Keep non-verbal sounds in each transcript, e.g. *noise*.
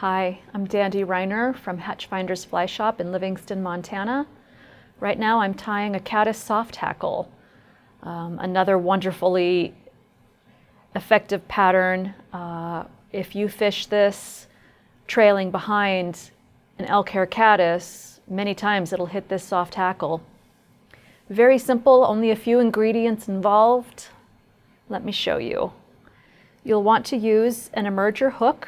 Hi, I'm Dandy Reiner from Hatch Finders Fly Shop in Livingston, Montana. Right now I'm tying a caddis soft hackle, um, another wonderfully effective pattern. Uh, if you fish this trailing behind an elk hair caddis, many times it'll hit this soft hackle. Very simple, only a few ingredients involved. Let me show you. You'll want to use an emerger hook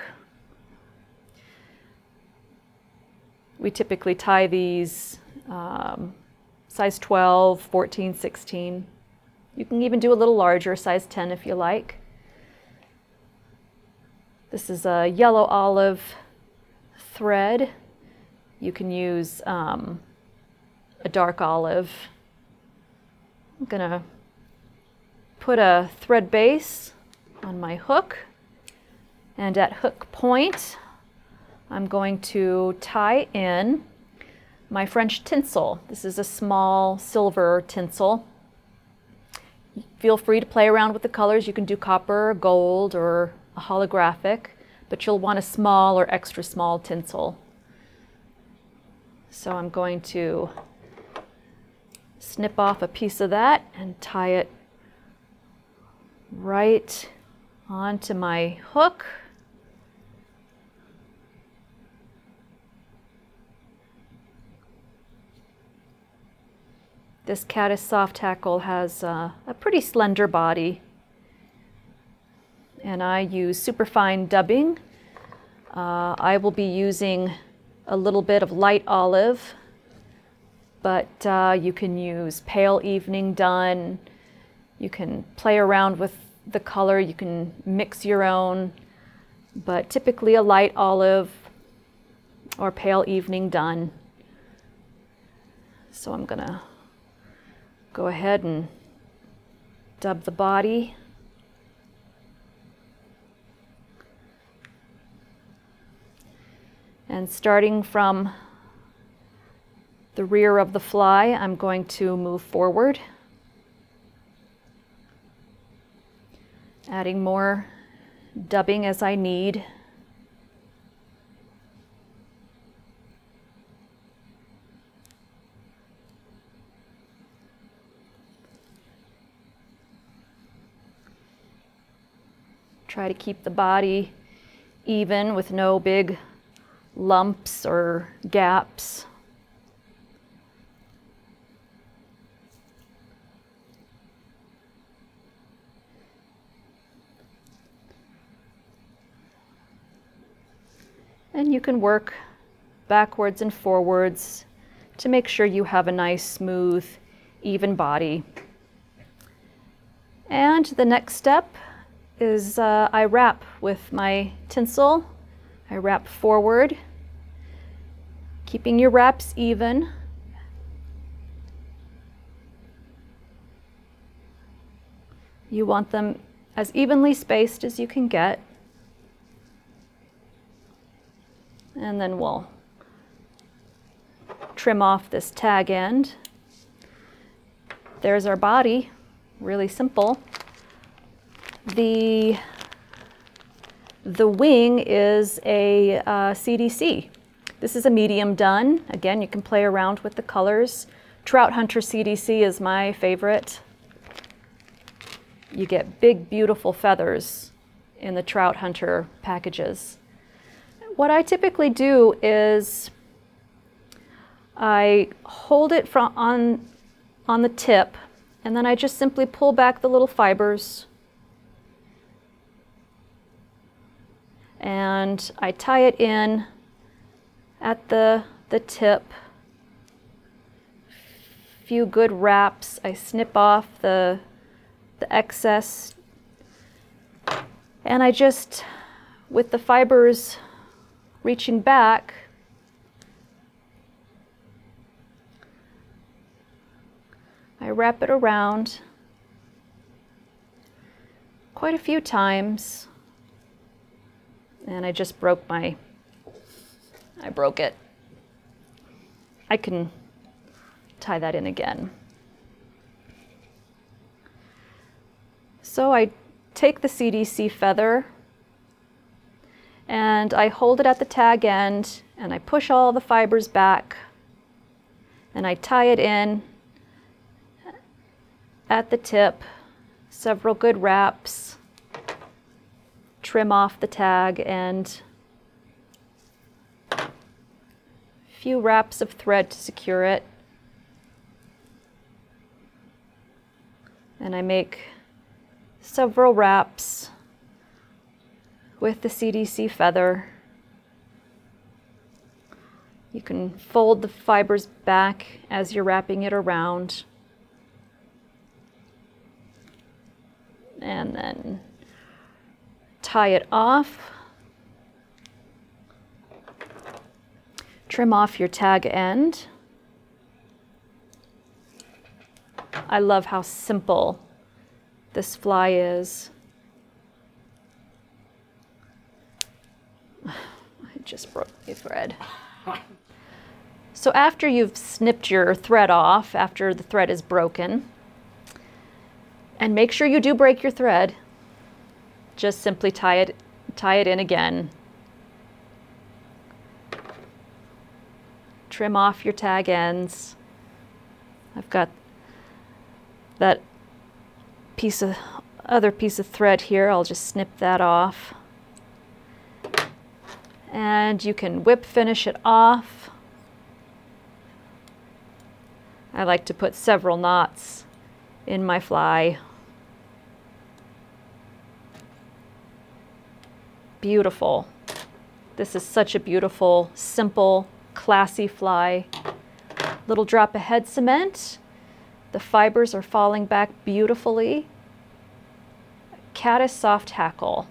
We typically tie these um, size 12, 14, 16. You can even do a little larger, size 10 if you like. This is a yellow olive thread. You can use um, a dark olive. I'm gonna put a thread base on my hook and at hook point I'm going to tie in my French tinsel. This is a small silver tinsel. Feel free to play around with the colors. You can do copper, gold, or a holographic, but you'll want a small or extra small tinsel. So I'm going to snip off a piece of that and tie it right onto my hook. This caddis soft hackle has uh, a pretty slender body. And I use superfine dubbing. Uh, I will be using a little bit of light olive, but uh, you can use pale evening dun. You can play around with the color. You can mix your own, but typically a light olive or pale evening dun. So I'm gonna go ahead and dub the body. And starting from the rear of the fly, I'm going to move forward, adding more dubbing as I need. Try to keep the body even with no big lumps or gaps. And you can work backwards and forwards to make sure you have a nice, smooth, even body. And the next step is uh, I wrap with my tinsel. I wrap forward, keeping your wraps even. You want them as evenly spaced as you can get. And then we'll trim off this tag end. There's our body, really simple. The, the wing is a uh, CDC. This is a medium dun. Again, you can play around with the colors. Trout Hunter CDC is my favorite. You get big, beautiful feathers in the Trout Hunter packages. What I typically do is I hold it from on, on the tip and then I just simply pull back the little fibers and I tie it in at the, the tip. Few good wraps. I snip off the, the excess and I just, with the fibers reaching back, I wrap it around quite a few times and I just broke my, I broke it. I can tie that in again. So I take the CDC feather and I hold it at the tag end and I push all the fibers back and I tie it in at the tip, several good wraps, trim off the tag and a few wraps of thread to secure it. And I make several wraps with the CDC feather. You can fold the fibers back as you're wrapping it around. And then tie it off. Trim off your tag end. I love how simple this fly is. *sighs* I just broke the thread. So after you've snipped your thread off, after the thread is broken, and make sure you do break your thread, just simply tie it, tie it in again. Trim off your tag ends. I've got that piece of other piece of thread here. I'll just snip that off. And you can whip finish it off. I like to put several knots in my fly. Beautiful. This is such a beautiful, simple, classy fly. Little drop of head cement. The fibers are falling back beautifully. Caddis soft hackle.